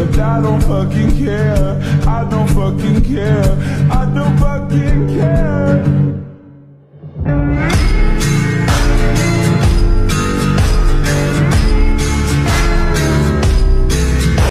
But I don't fucking care. I don't fucking care.